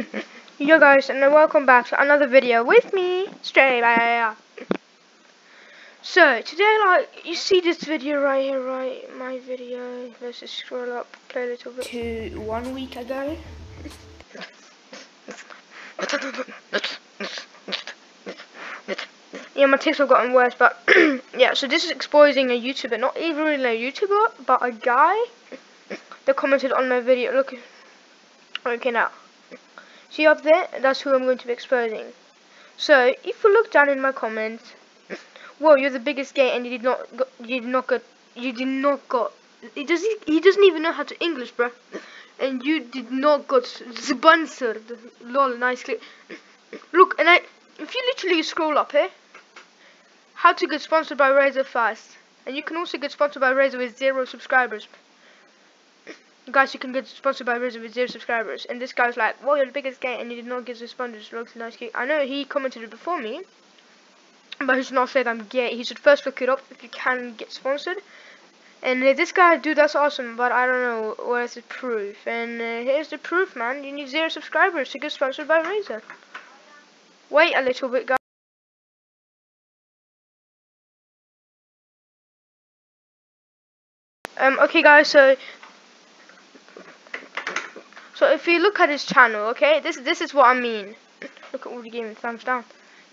Yo guys, and welcome back to another video with me, Stray. So, today, like, you see this video right here, right? My video. Let's just scroll up, play a little bit. To one week ago. yeah, my tics have gotten worse, but yeah, so this is exposing a YouTuber, not even really a YouTuber, but a guy that commented on my video. Look, okay now. See up there? That's who I'm going to be exposing. So, if you look down in my comments, whoa, you're the biggest gay, and you did not, go, you did not got, you did not got. He doesn't, he doesn't even know how to English, bro. And you did not got sponsored. Lol, nice clip. Look, and I, if you literally scroll up here, how to get sponsored by Razer fast, and you can also get sponsored by Razer with zero subscribers guys, you can get sponsored by Razer with zero subscribers. And this guy's like, well, you're the biggest gay and you did not get sponsored. Looks nice. I know he commented it before me, but he should not say that I'm gay. He should first look it up if you can get sponsored. And uh, this guy, dude, that's awesome, but I don't know where's the proof. And uh, here's the proof, man. You need zero subscribers to get sponsored by Razer. Wait a little bit, guys. Um, okay guys, so so if you look at his channel, okay, this this is what I mean. Look at all the gaming thumbs down.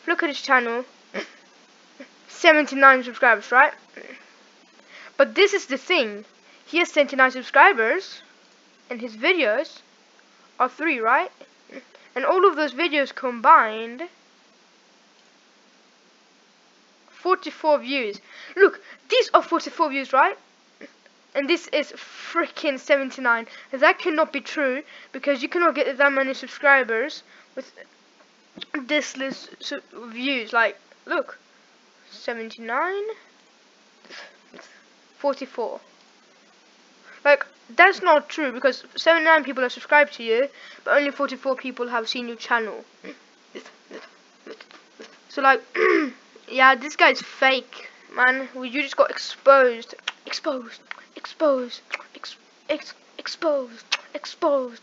Look at his channel. 79 subscribers, right? But this is the thing. He has 79 subscribers and his videos are 3, right? And all of those videos combined 44 views. Look, these are 44 views, right? And this is freaking 79 that cannot be true because you cannot get that many subscribers with this list of views. Like look 79 44 like that's not true because 79 people are subscribed to you but only 44 people have seen your channel. So like yeah this guy's fake man. You just got exposed. Exposed exposed, ex, ex, exposed, exposed.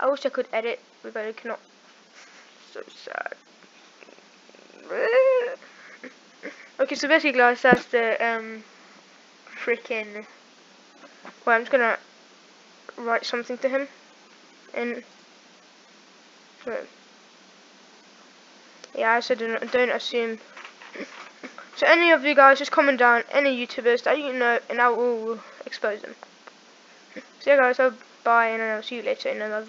I wish I could edit, but I cannot. So sad. okay, so basically, guys, that's the um freaking. Well, I'm just gonna write something to him, and. Yeah, I said don't, don't assume. So any of you guys, just comment down any YouTubers that you know, and I will expose them. So yeah guys, so bye, and I'll see you later in another